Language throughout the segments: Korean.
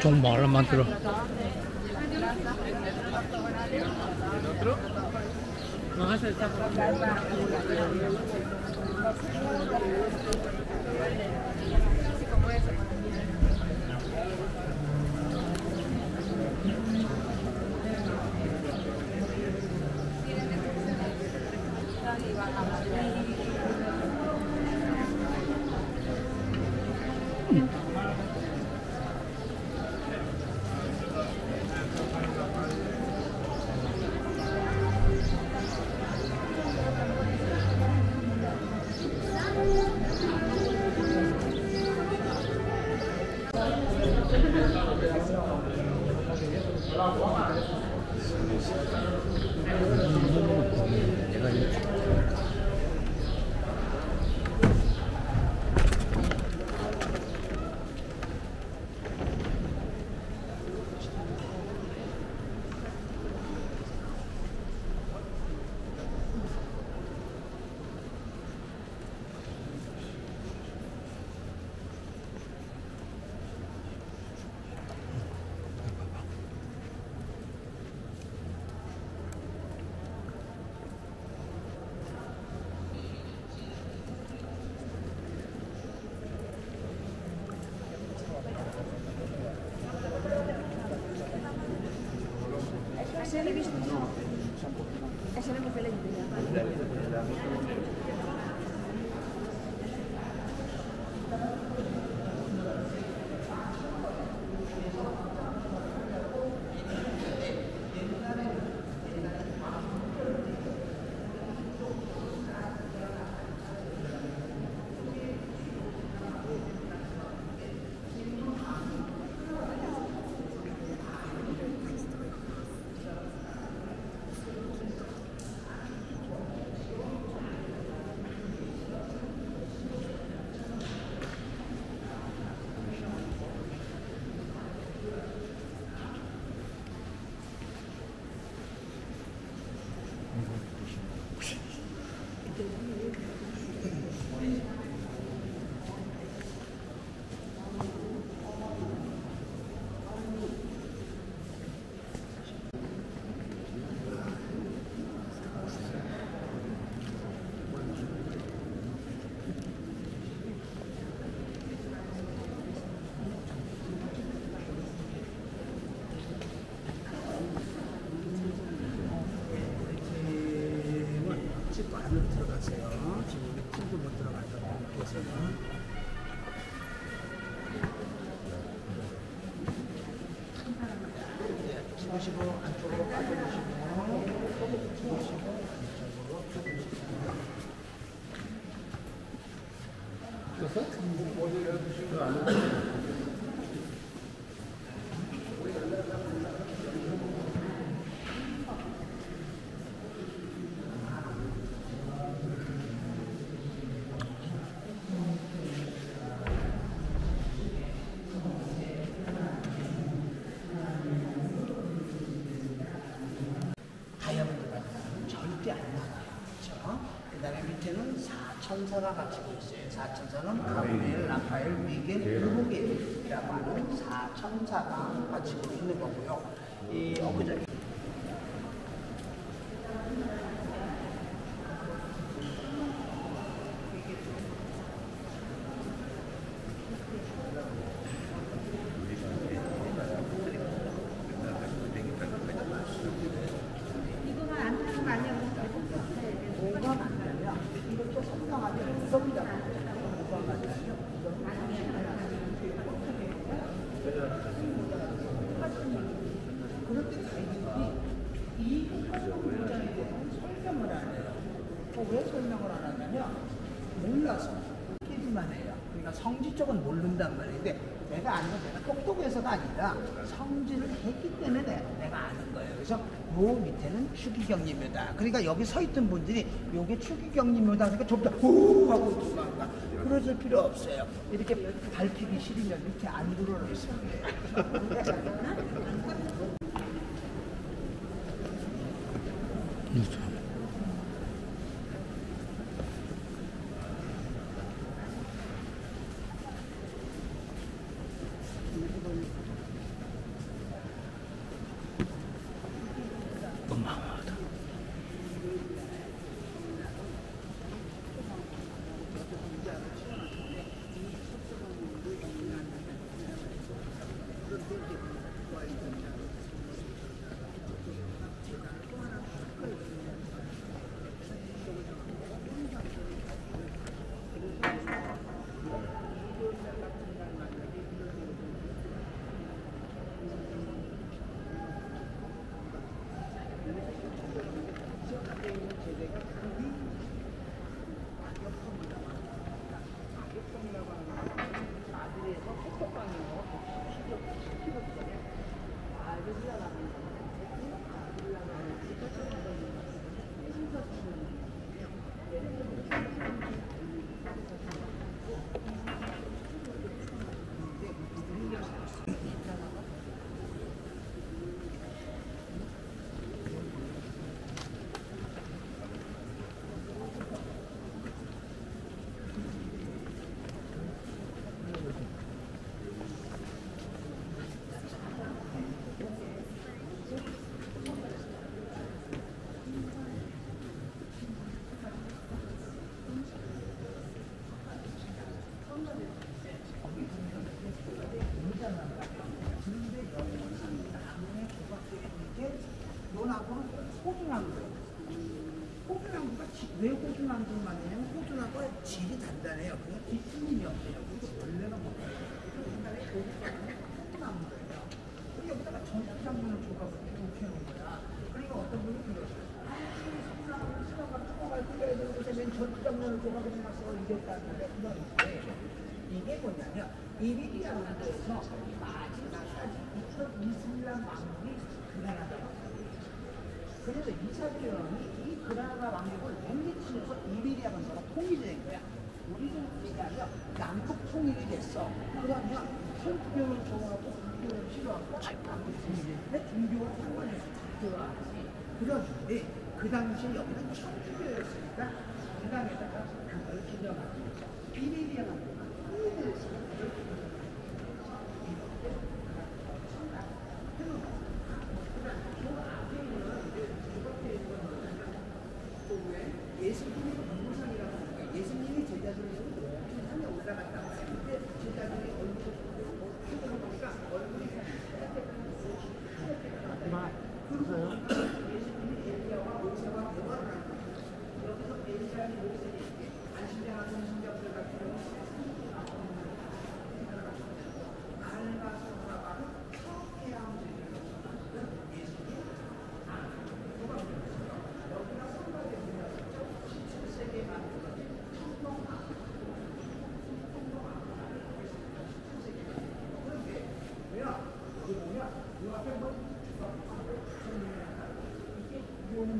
정말 만들어. long one. 안쪽으로 빠져주시고 집으시고 안쪽으로 빠져주시고 다이아몬드 바다는 절대 안 나가요. 그렇죠? 그 다음에 밑에는 사 천사가 갇히고 있어요. 사천사는 가브리엘, 라파엘, 미겔, 루브겔이라고 하는 사천사가 갇히고 있는 거고요. 이 엊그저께 이거만 안 되는 거 아니야? 뭐가 맞냐면 이것도 설명하기 무섭니다. 뭐가 맞냐면 그런데 다행히 이 문장에 대한 설명을 안 해요. 어, 왜 설명을 안 하냐면 몰라서 끼기만 해요. 그러니까 성지 쪽은 모른단 말인데 내가 아는 건 내가 똑똑해서가 아니라 성지를 했기 때문에 내가, 내가 아는 거예요. 그래서 요 밑에는 추기경림묘다. 그러니까 여기 서 있던 분들이 요게 추기경림묘다. 그러니까 좀더 후 하고 도망가. 그러실 필요 없어요. 이렇게 밟히기 싫으면 이렇게 안 들어놓으시면 돼요. 앞에 있는 제대가 크기 가격성이라고 합니다. 가격성이라고 하는 것은 아들에서 속도방향으로 10km, 10km 아들 흘러가는 아들 흘러가는 순서 주는 예를 들어 논하고는 호주나무예요. 호주나무가 지- 왜 호주나무만 하냐면 호주나무가 질이 단단해요. 그냥 뒷심이 없어요. 그리고 원래는 뭐 옛날에 호주나무는 호주나무예요. 그리고 여기다가 전투장면을 조각을 이렇게 해놓은 거야. 그러니까 어떤 분이 그러죠. 아니, 시간가 조각을 끓여야 되는 곳에 맨 전투장면을 조각을 이랬다는데 그런데 이게 뭐냐면 이리리아는 데에서 마지막까지 있던 이슬람 왕국이 그나라다. 그래서 이사벨왕이 이 그라나 왕국을 맹리치면서 이베리아 반도가 통일이 된 거야. 우리는 우리가요 남북 통일이 됐어. 그러면 천주교를 좋아하고 불교를 싫어하고 남북 중교와 상관해서 좋아하지. 그러는데 그 당시 여기는 천주교였으니까 그 당에다가 비밀이야.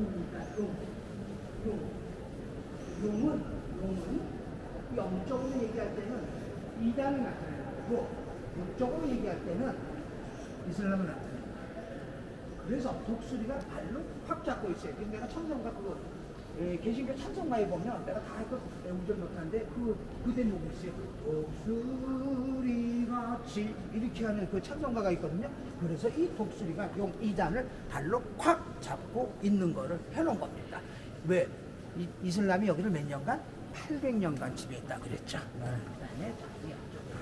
용입니다. 용. 용. 용은 용은 영적으로 얘기할 때는 이단을 나타내는 거고 육적으로 얘기할 때는 이슬람을 거예요. 그래서 독수리가 발로 확 잡고 있어요. 근데 내가 천성가 그거 예, 개신교 찬송가에 보면 내가 다 이거 운전 못하는데 그, 그 대목이 있어요. 독수리 같이 이렇게 하는 그 찬송가가 있거든요. 그래서 이 독수리가 용 이단을 발로 콱 잡고 있는 거를 해놓은 겁니다. 왜? 이, 이슬람이 여기를 몇 년간? 800년간 지배했다 그랬죠. 네. 그 다음에 이 앞쪽으로.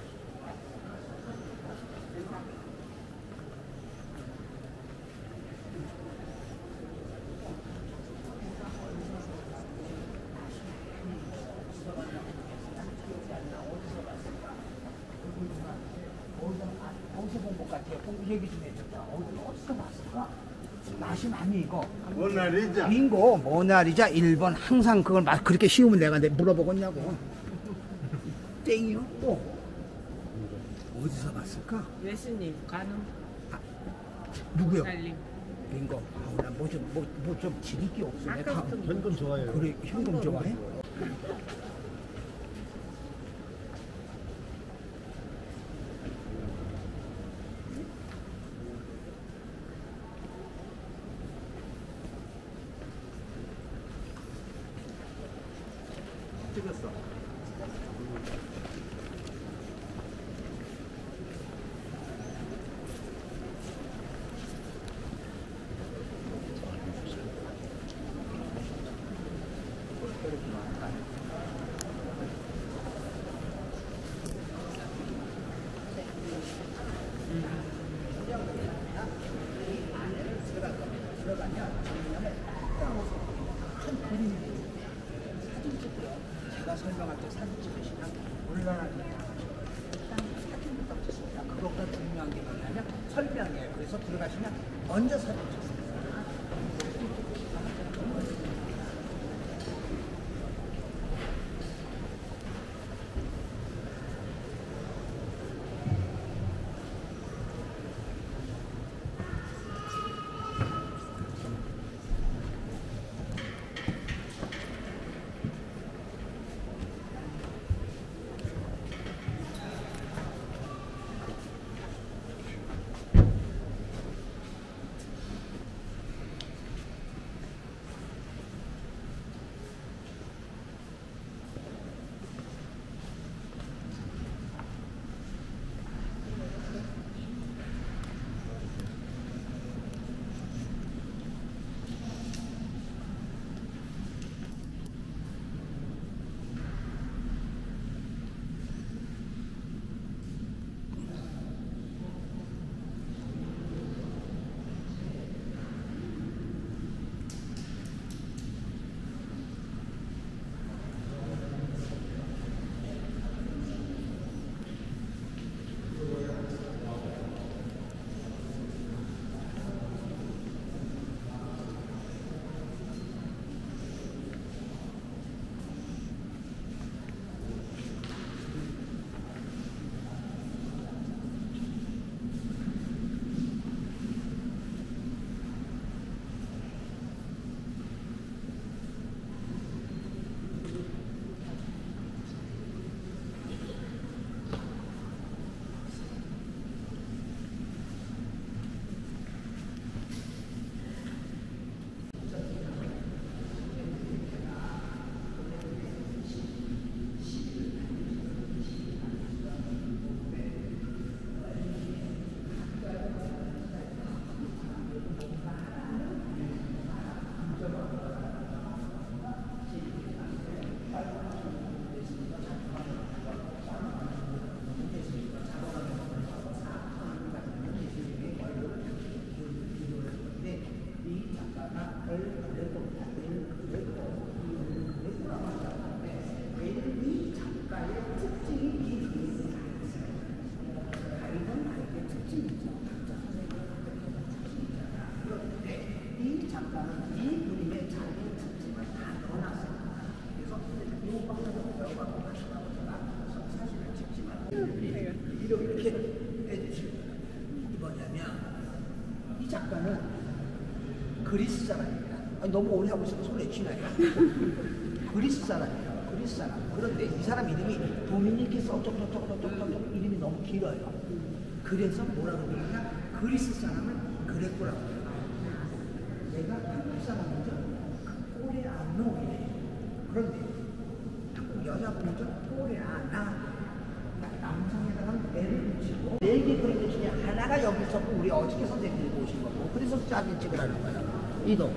어디서 본 것 같아요? 공 얘기 좀 해줬다. 어디, 어디서 봤을까? 맛이 많이 이거. 모나리자 빙고, 모나리자 1번. 항상 그걸 막 그렇게 쉬우면 내가 내 물어보겠냐고. 땡이요? 또. 어디서 봤을까? 예수님 가능 누구요? 살림 빙고. 아우, 나뭐좀, 뭐, 뭐 좀 지리기 없어. 내가 다- 아까부터 현금 좋아해요. 그래, 현금 좋아해? 찍었어. 들어가면 정면에 큰 그림이 있어요. 사진 찍고요. 제가 설명할 때 사진 찍으시면 곤란하게 일단 사진부터 찍습니다. 그것보다 중요한 게 뭐냐면 설명이에요. 그래서 들어가시면 먼저 사진 이렇게 해주시면 뭐냐면 이 작가는 그리스 사람입니다. 아니, 너무 오래 하고 있으면 손에 쥐나요? 그리스 사람이에요. 그리스 사람. 그런데 이 사람 이름이 도미니키스 어쩌고저쩌고저쩌고 이름이 너무 길어요. 그래서 뭐라고 그러냐? 그리스 사람을 그랬구라고. 내가 한국 사람이죠? 그 꼴에 안 놓이네. 그런데 한국 여자분이죠? 꼴에 안 나. 남성에다가 애를 붙이고 네개 그림 중에 하나가 여기 있었고 우리 어저께 선생님이 보신 거고 그래서 사진 찍으라는 거예요. 이동.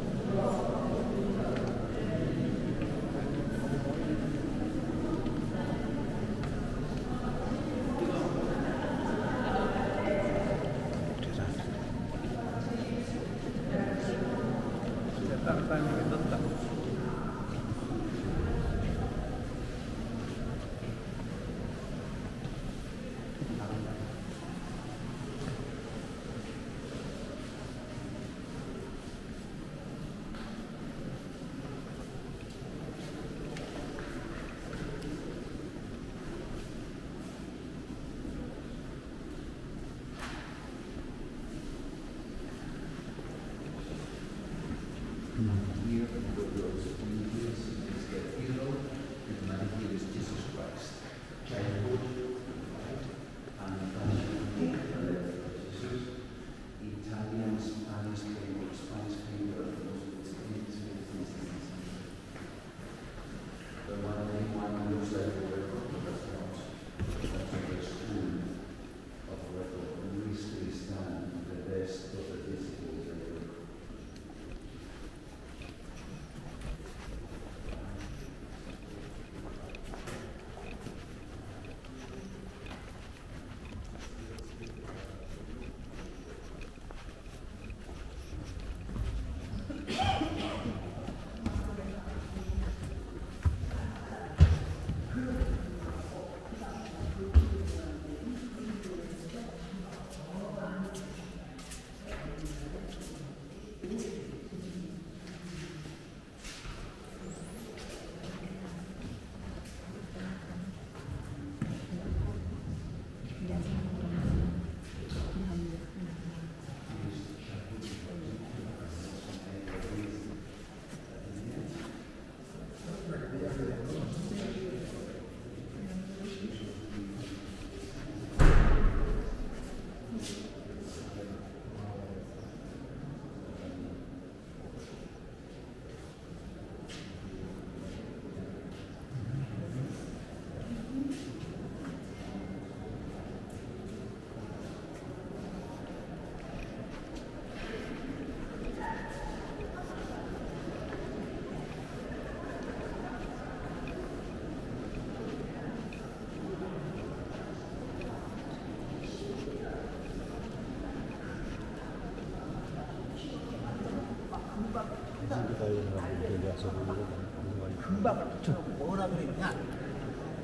금박을 붙여놓고 뭐라 그랬냐?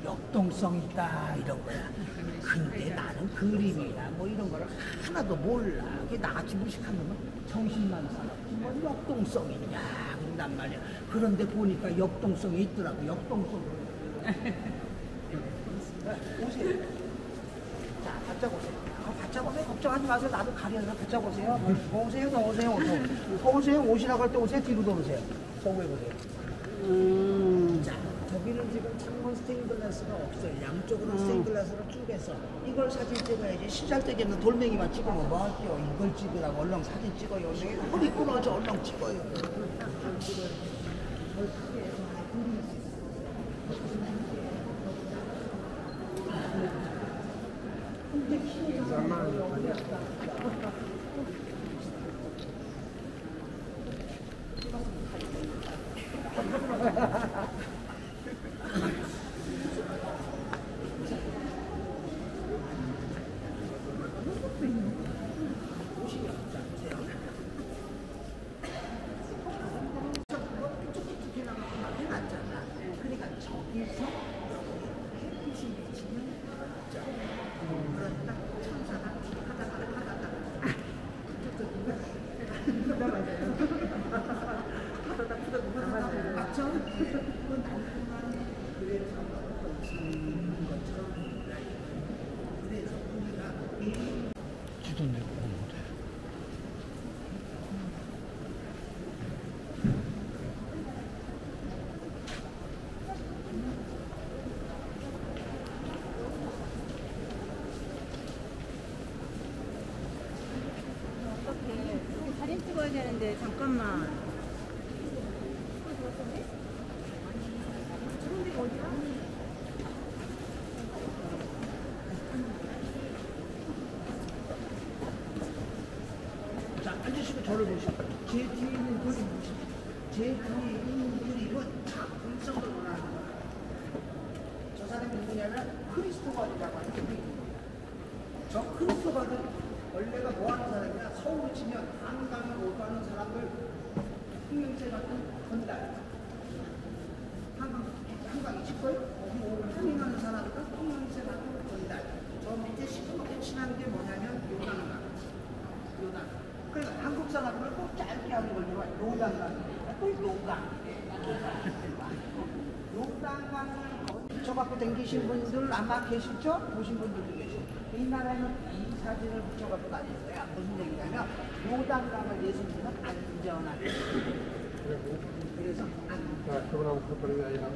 역동성 있다 이런 거야. 근데 나는 그림이나 뭐 이런 거를 하나도 몰라. 나같이 무식한 놈은 정신만 사납지 뭐 역동성 있냐 그런단 말이야. 그런데 보니까 역동성이 있더라고. 역동성. 오세요. 자, 바짝 오세요. 아, 바짝 오세요. 걱정하지 마세요. 나도 가려서 바짝 오세요. 오세요, 더 오세요, 오세요. 오세요, 오시라고 할 때 오세요. 뒤로 돌으세요. 경험해보세요. 음. 자, 저기는 지금 창문 스테인글라스가 없어요. 양쪽으로 음. 스테인글라스를 쭉 해서 이걸 사진 찍어야지 시작되게 있는 돌멩이만 찍으면 뭐 할게요. 이걸 찍으라고 얼렁 사진 찍어요. 얼렁 허리 끊어져 얼렁 찍어요. 잠깐만. 자, 앉으시고 저를 보시고. 제 뒤에 있는 그림 보시고. 제 뒤에 있는 그림은 다 불성을 원하는 거예요. 저 사람이 누구냐면 크리스토벌이라고 하는 분이 저 크리스토벌은 원래가 뭐 하는 사람이냐 서울로 치면 한강에 못 가는 사람들 같은 건달 한강, 거기 오면 흥행하는 사람들 흥명세 같은 건달 저 밑에 시커멓게 칠한 게 뭐냐면 요단강 요단 그래서 한국 사람들은 꼭 짧게 하는 걸 좋아해 요단강 꼭 요강 요단강을 붙여갖고 댕기신 분들 아마 계시죠? 보신 분들도 계시고 이 나라에는 이 사진을 붙여갖고 다니는 거야 무슨 얘기냐면 요단강을 예수님은 안전하게 그래서 안전 그분하고 그분이 아니라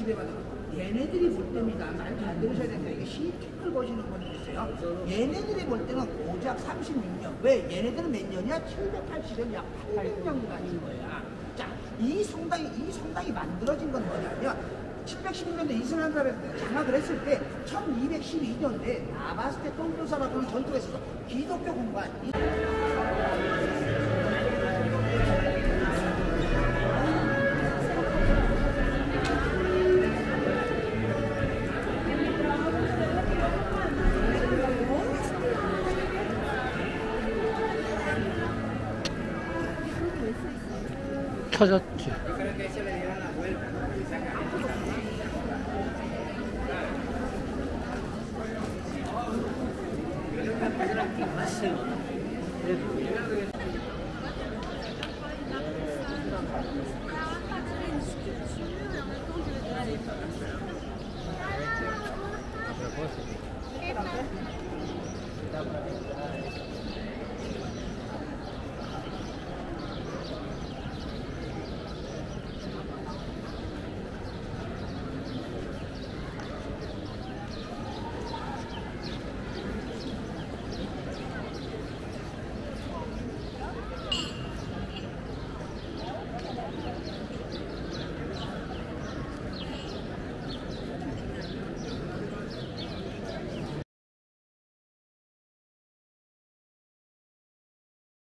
집에 가서 얘네들이 볼 때입니다. 말잘 들으셔야 됩니다. 이게 시티클 보시는 분이 있어요. 얘네들이 볼 때는 고작 36년. 왜? 얘네들은 몇 년이야? 780년 약 800년간인 거야. 자, 이 성당이 이 성당이 만들어진 건 뭐냐면 716년대 이스라엘 장악을 했을 때 1212년대 아바스테 똥교사라고 있어서 기독교 공간 이- 찾